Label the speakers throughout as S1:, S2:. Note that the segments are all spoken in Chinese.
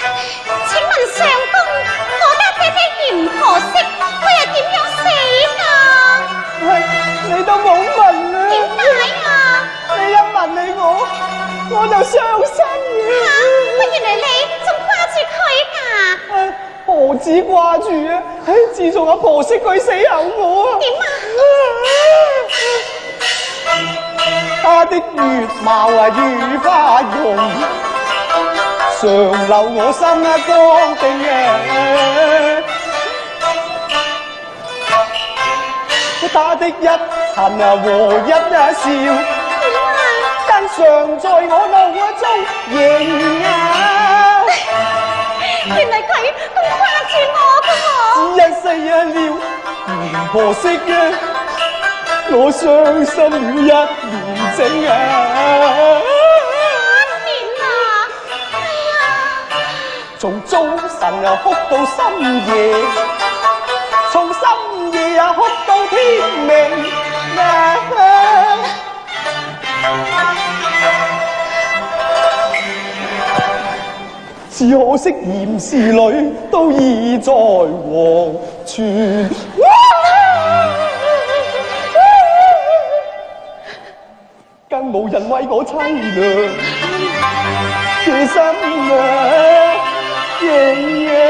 S1: 请问相公，我家姐姐严婆媳，佢系点样死
S2: 噶？你都冇问啊？
S1: 点解啊？
S2: 你一问你我，我就伤心
S1: 嘅。吓，原来你仲挂住佢
S2: 噶？何止挂住啊？唉，自从阿婆媳佢死后，我
S1: 点啊？
S2: 他的月貌啊如花容，常留我心啊光定啊。他的一颦啊和一笑，但常在我脑中萦啊。
S1: 原来佢咁挂住我噶
S2: 只因逝了，唔婆惜啊！我伤心了一年整啊！從早晨啊哭到深夜，從深夜啊哭到天明啊！只可惜嚴氏女都已在黃泉。更無人為我凄凉嘅心啊！爷爷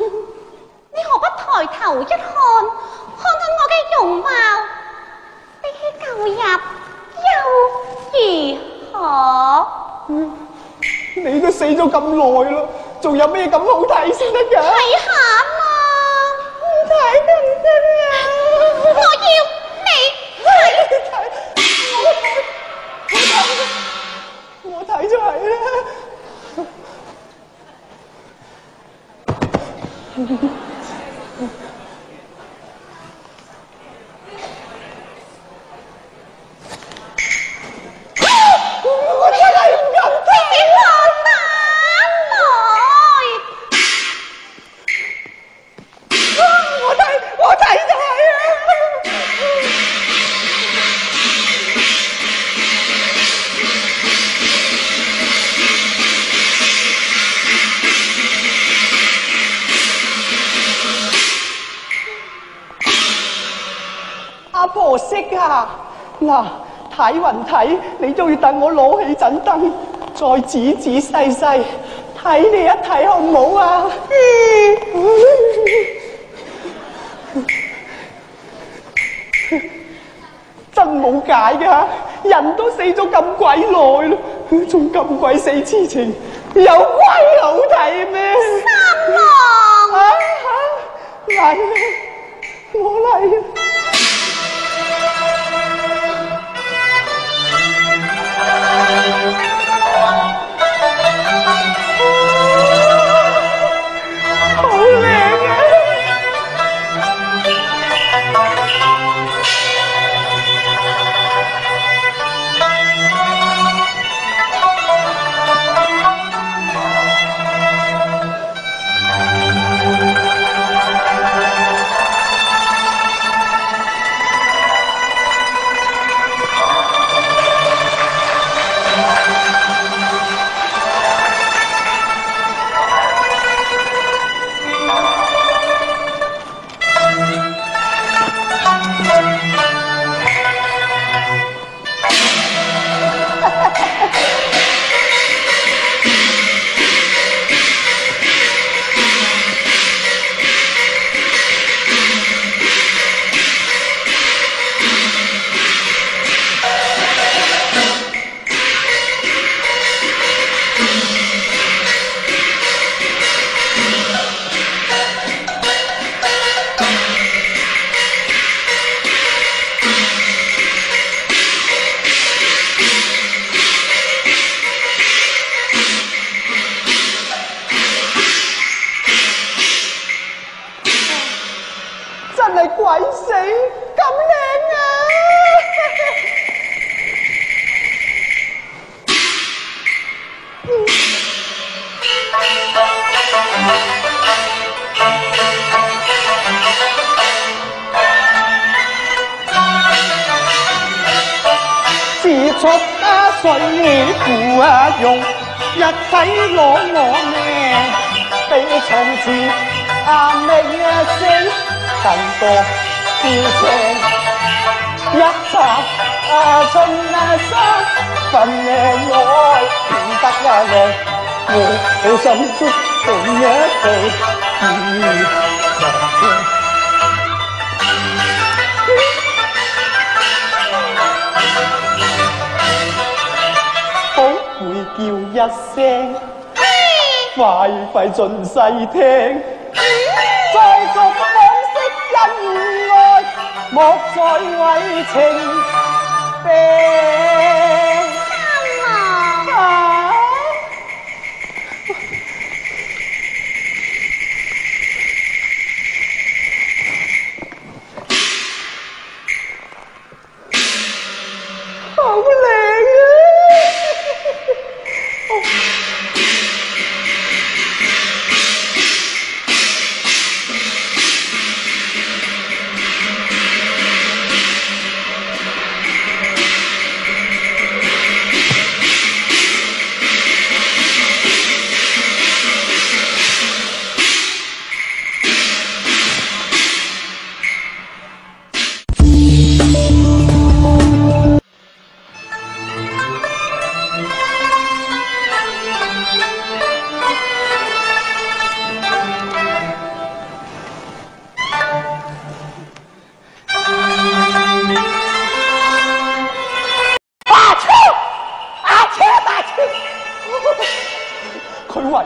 S2: 你
S1: 何不抬頭一看，看看我嘅容貌，比起舊日又如何？
S2: 你都死咗咁耐啦，仲有咩咁好睇先得㗎？
S1: 睇下嘛，
S2: 唔睇得唔得啊？
S1: 我要你睇。
S2: 我睇，我睇就係啦。ハハハハ。阿婆識啊！嗱，睇云睇，你都要等我攞起盞燈，再仔仔細細睇你一睇好唔好啊？真冇解噶，人都死咗咁鬼耐啦，仲咁鬼死痴情，有鬼好睇咩？
S1: 三郎，
S2: 啊用，一睇攞我命，比從前啊明啊星更多標青。一插啊春啊山，份嘅愛變得啊浪，我心中仲一道雨長青。一声，快快尽细听，再续往昔恩爱，莫再为情。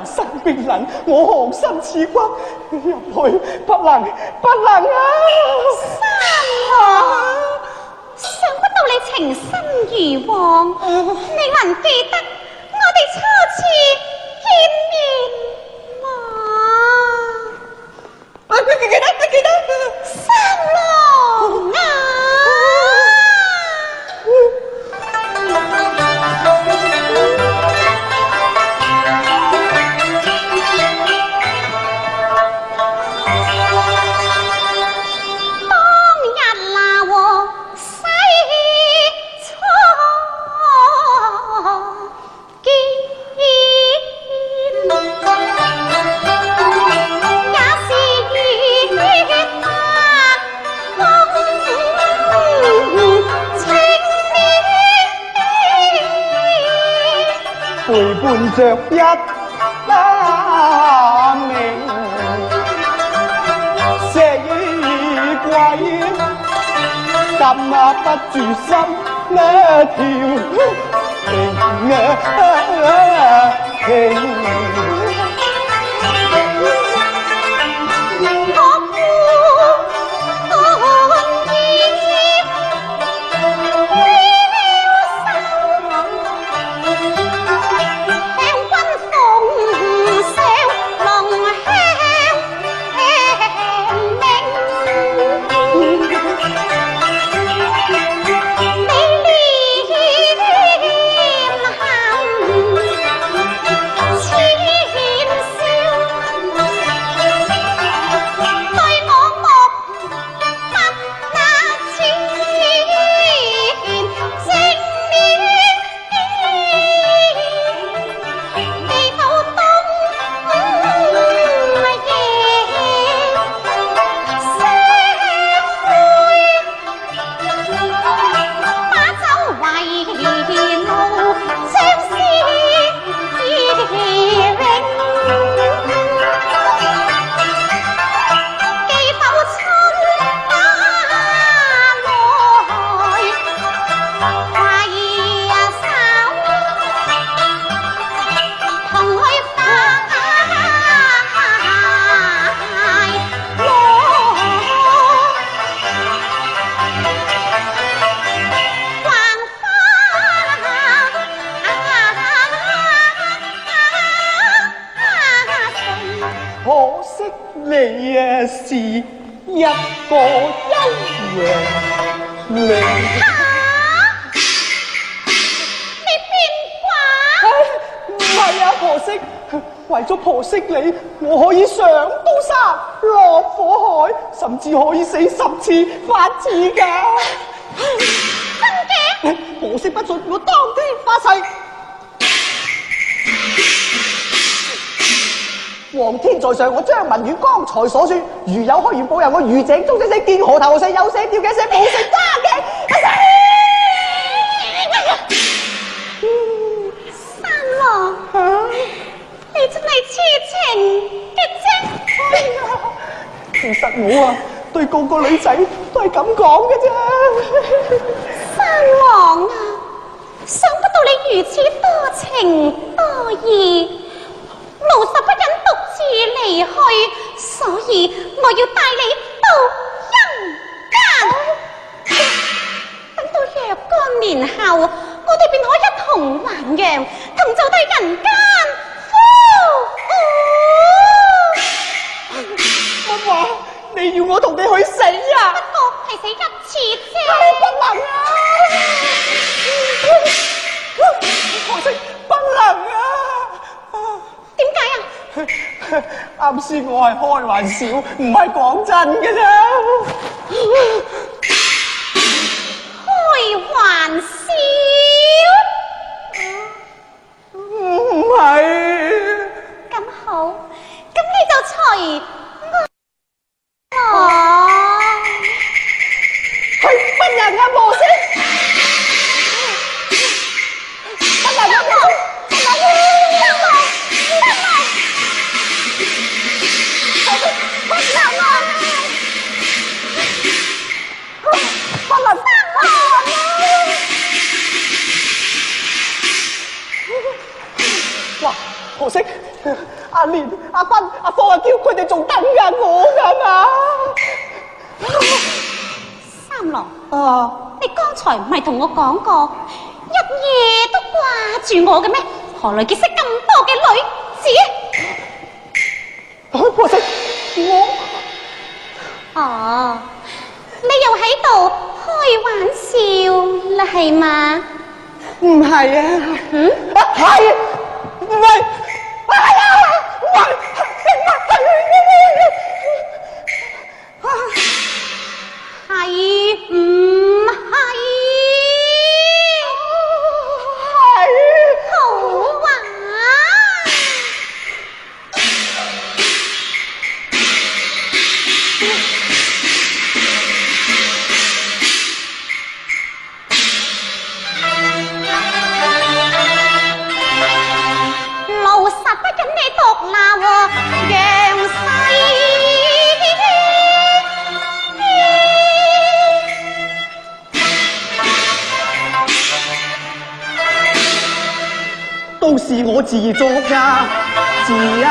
S2: 身冰冷，我寒心刺骨，入去不能，不能啊！
S1: 三郎，想不到你情深如往，你還記得我哋初次見面嗎？
S2: 啊，記記得，記得。
S1: 三郎啊！
S2: 着一把命，石與鬼，禁啊不住心啊跳，情啊情。甚至可以死十次八次噶。
S1: 真嘅？
S2: 婆無色不信，我当天发誓。皇天在上，我张文远刚才所说，如有开言報人，我余井中這些見河頭石有死吊嘅寫冇死揸嘅。我啊，對個個女仔都係咁講嘅啫。
S1: 三郎啊，想不到你如此多情多義，奴實不忍獨自離去，所以我要帶你到陰間。等到若干年後，我哋便可一同還陽，同走到人間。呼呼
S2: 乜話？你要我同你去死啊？
S1: 不過係死一次啫。
S2: 不能啊！可惜不能啊！
S1: 點解啊？
S2: 啱先我係開玩笑，唔係講真嘅啫。
S1: 開玩笑。
S2: 唔係，
S1: 咁好，咁你就隨
S2: 阿蓮、阿斌、啊！
S1: 你剛才唔係同我講過，一夜都掛住我嘅咩？何來結識咁多嘅女子？
S2: 可惜我
S1: 哦，你又喺度開玩笑啦，係嘛？
S2: 唔係啊，
S1: 嗯，
S2: 啊係，唔係，係啊，唔係，唔係，
S1: 係唔係？
S2: 係，都是我自作家，自啊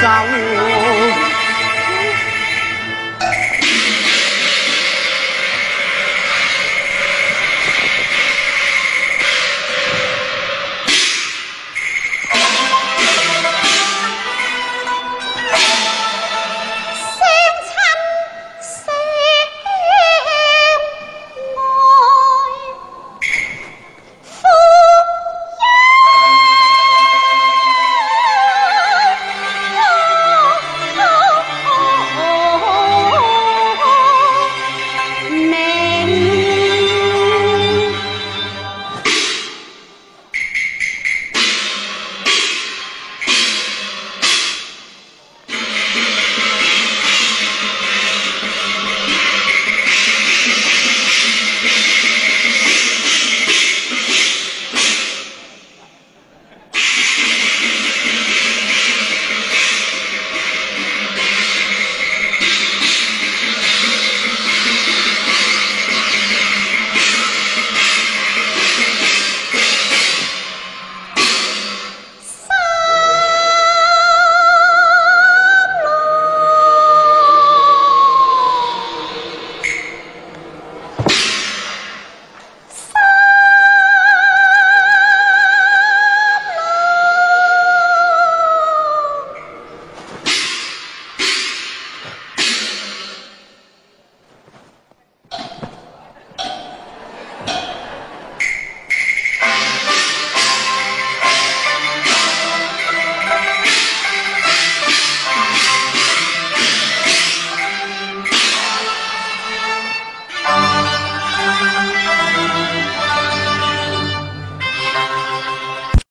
S2: 手。